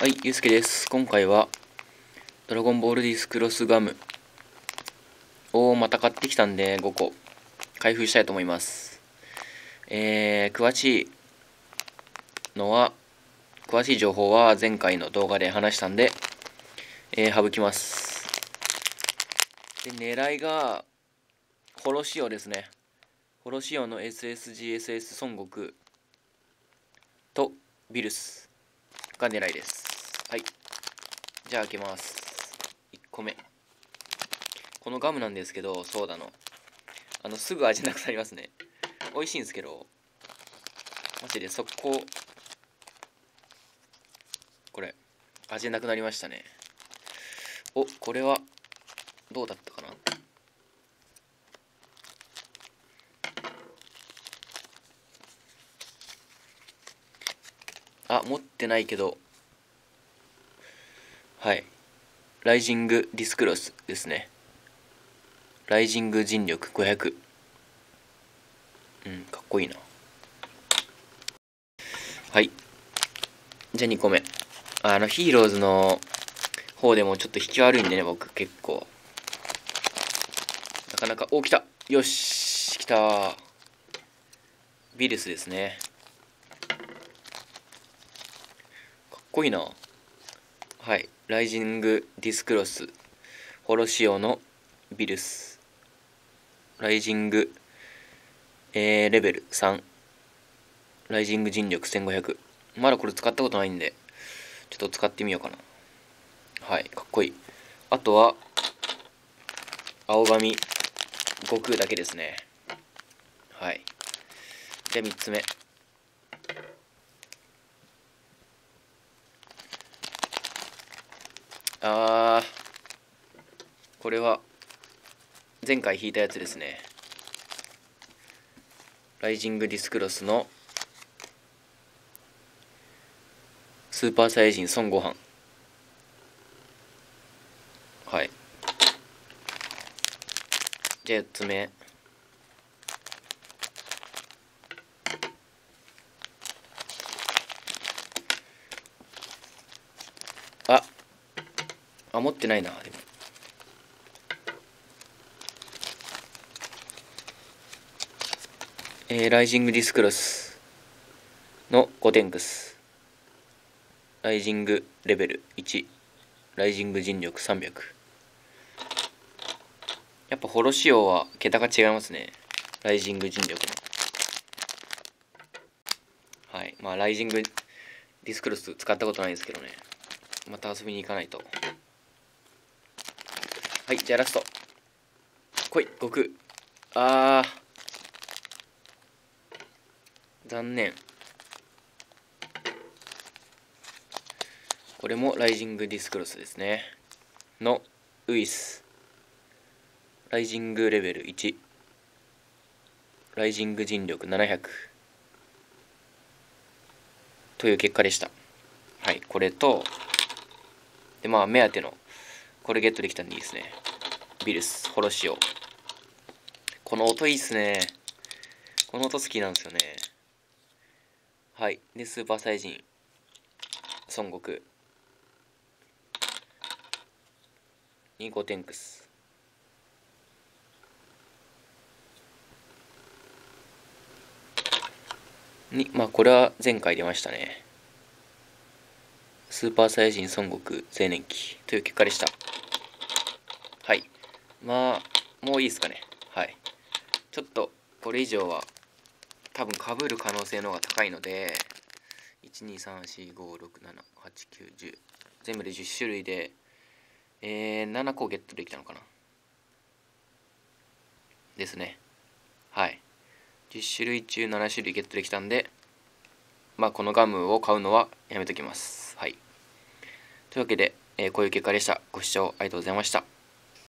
はい、ゆうすけです。今回は、ドラゴンボールディスクロスガムをまた買ってきたんで、5個、開封したいと思います。えー、詳しいのは、詳しい情報は前回の動画で話したんで、えー、省きます。で、狙いが、ホロ仕様ですね。ホロ仕様の SSGSS 孫悟空とビルスが狙いです。はい。じゃあ開けます。1個目。このガムなんですけど、ソーダの。あの、すぐ味なくなりますね。美味しいんですけど、マジで速攻、これ、味なくなりましたね。お、これは、どうだったかなあ、持ってないけど、はい。ライジングディスクロスですね。ライジング人力500。うん、かっこいいな。はい。じゃあ2個目。あの、ヒーローズの方でもちょっと引き悪いんでね、僕結構。なかなか、お、来たよし来たビルスですね。かっこいいな。はい。ライジングディスクロスホロ仕様のビルス。ライジング、えー、レベル3ライジング人力1500まだこれ使ったことないんでちょっと使ってみようかな。はいかっこいい。あとは青髪。悟空だけですね。はい。じゃあ3つ目。あー。これは前回引いたやつですね。ライジングディスクロスのスーパーサイヤ人孫悟飯。はい。じゃあ4つ目ああ持ってないな。でも。えー、ライジングディスクロスのゴテンクスライジングレベル1ライジング人力300やっぱホロ仕様は桁が違いますね。ライジング人力の。はい。まあライジングディスクロス使ったことないですけどね。また遊びに行かないと。はいじゃあラスト。来い悟空あー。残念。これもライジングディスクロスですね。のウイス。ライジングレベル1ライジング人力700という結果でした。はいこれとでまあ目当てのこれゲットできたんでいいですね。ビルス、ホロシオ。この音いいっすね。この音好きなんですよね。はい。で、スーパーサイジン、孫悟空。にゴテンクス。に、まあこれは前回出ましたね。スーパーサイヤ人孫悟空青年期という結果でした。はい。まあもういいですかね。はい。ちょっとこれ以上は多分かぶる可能性の方が高いので12345678910全部で10種類でえー、7個ゲットできたのかな。ですね。はい。10種類中7種類ゲットできたんでまあこのガムを買うのはやめときます。はい。というわけで、えー、こういう結果でした。ご視聴ありがとうございました。